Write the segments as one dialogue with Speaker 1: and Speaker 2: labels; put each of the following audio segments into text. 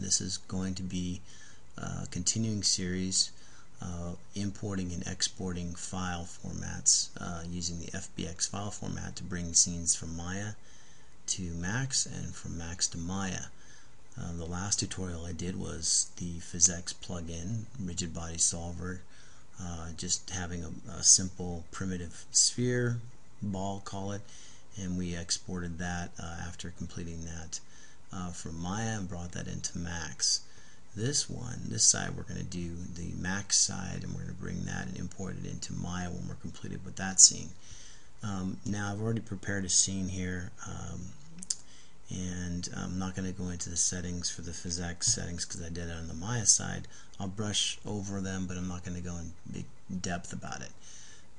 Speaker 1: This is going to be a continuing series uh, importing and exporting file formats uh, using the FBX file format to bring scenes from Maya to Max and from Max to Maya. Uh, the last tutorial I did was the PhysX plugin, rigid body solver, uh, just having a, a, simple primitive sphere, ball call it, and we exported that uh, after completing that uh, from Maya and brought that into Max. This one, this side, we're going to do the Max side and we're going to bring that and import it into Maya when we're completed with that scene. Um, now I've already prepared a scene here um, and I'm not going to go into the settings for the PhysX settings because I did it on the Maya side. I'll brush over them but I'm not going to go in big depth about it.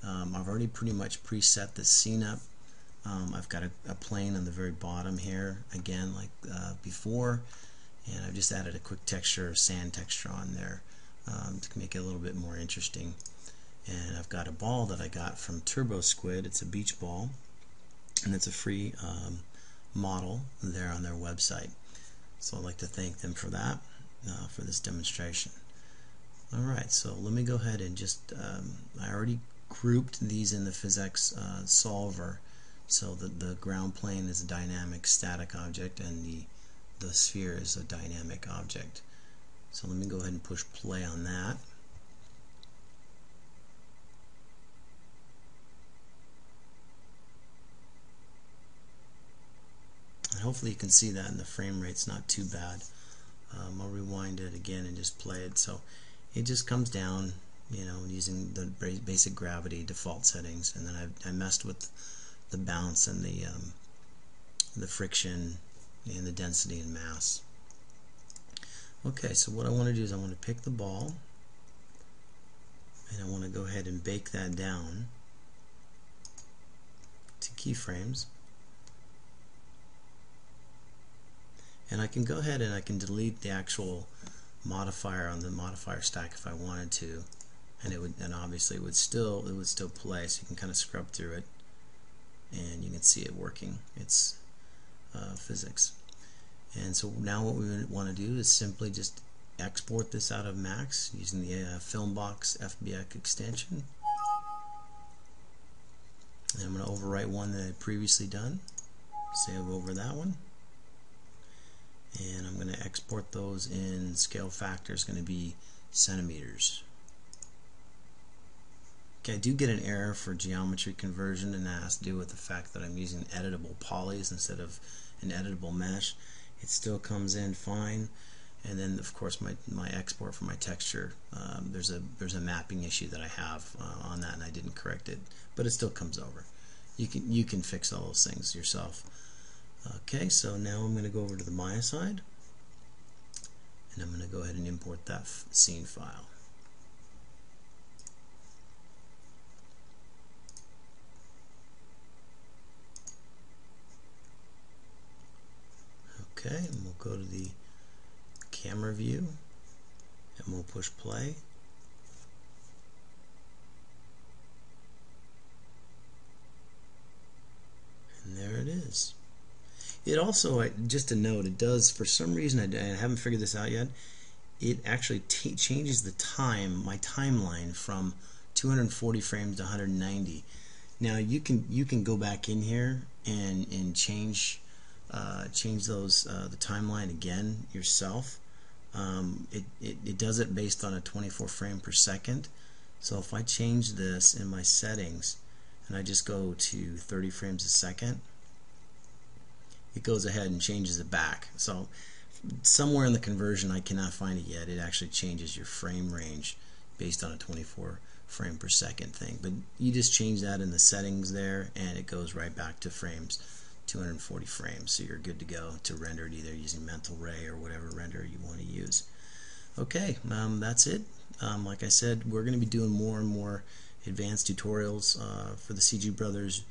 Speaker 1: Um, I've already pretty much preset the scene up. Um, I've got a, a, plane on the very bottom here again like uh, before and I've just added a quick texture sand texture on there um, to make it a little bit more interesting. And I've got a ball that I got from Turbo Squid. It's a beach ball and it's a free um, model there on their website. So I'd like to thank them for that uh, for this demonstration. Alright so let me go ahead and just um, I already grouped these in the PhysX uh, solver so that the ground plane is a dynamic static object and the the sphere is a dynamic object. So let me go ahead and push play on that. And hopefully you can see that and the frame rate's not too bad. Um, I'll rewind it again and just play it. So it just comes down, you know, using the basic gravity default settings, and then I, I messed with the bounce and the um, the friction and the density and mass. Okay, so what I want to do is I want to pick the ball and I want to go ahead and bake that down to keyframes. And I can go ahead and I can delete the actual modifier on the modifier stack if I wanted to and it would and obviously it would still it would still play so you can kind of scrub through it and you can see it working it's uh, physics. And so now what we want to do is simply just export this out of Max using the uh, Filmbox FBX extension. And I'm going to overwrite one that I previously done. Save over that one. And I'm going to export those in scale factor is going to be centimeters. Okay, I do get an error for geometry conversion, and that has to do with the fact that I'm using editable polys instead of an editable mesh. It still comes in fine, and then of course my my export for my texture. Um, there's a there's a mapping issue that I have uh, on that, and I didn't correct it, but it still comes over. You can you can fix all those things yourself. Okay, so now I'm going to go over to the Maya side, and I'm going to go ahead and import that scene file. Okay, and we'll go to the camera view and we'll push play. And there it is. It also, just a note, it does, for some reason, I, haven't figured this out yet, it actually changes the time, my timeline from 240 frames to 190. Now you can you can go back in here and and change uh, change those uh, the timeline again yourself. Um, it, it, it does it based on a 24 frame per second. So if I change this in my settings and I just go to 30 frames a second, it goes ahead and changes it back. So somewhere in the conversion I cannot find it yet. It actually changes your frame range based on a 24 frame per second thing. But you just change that in the settings there and it goes right back to frames 240 frames so you're good to go to render it either using Mental Ray or whatever render you want to use. Okay um, that's it. Um, like I said we're going to be doing more and more advanced tutorials uh, for the CG Brothers